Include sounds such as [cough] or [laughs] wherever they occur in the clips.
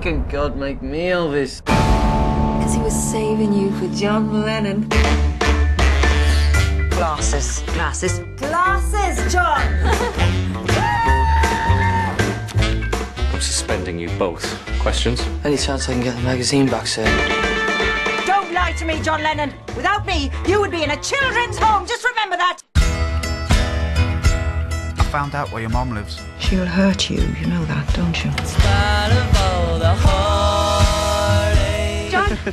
can God make me Elvis? Because he was saving you for John Lennon. Glasses. Glasses. Glasses, John! [laughs] I'm suspending you both. Questions? Any chance I can get the magazine back, sir? Don't lie to me, John Lennon. Without me, you would be in a children's home. Just remember that. I found out where your mom lives. She'll hurt you, you know that, don't you?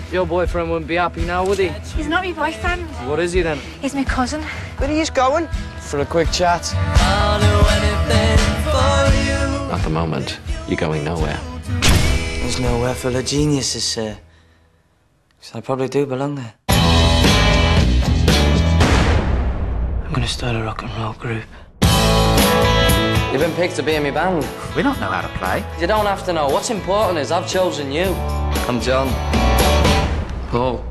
[laughs] Your boyfriend wouldn't be happy now, would he? he's not my boyfriend. What is he then? He's my cousin. Where are you going? For a quick chat. At the moment, you're going nowhere. There's nowhere full of geniuses, sir. So I probably do belong there. I'm gonna start a rock and roll group. You've been picked to be in my band. We don't know how to play. You don't have to know. What's important is I've chosen you. I'm John. Paul.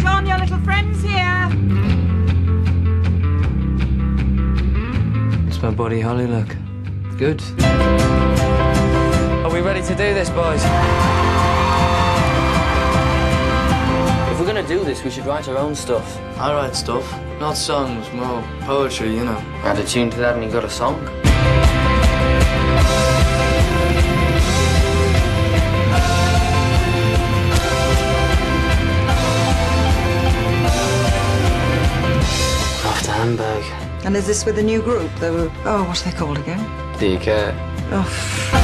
John, your little friend's here. It's my Buddy Holly, look. Good. Are we ready to do this, boys? If we're gonna do this, we should write our own stuff. I write stuff. Not songs, more poetry, you know. Add a tune to that and you got a song. Hamburg. And is this with the new group? The, oh, what's they called again? You care? Uh, oh,